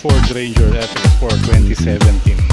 Ford Ranger FX4 2017.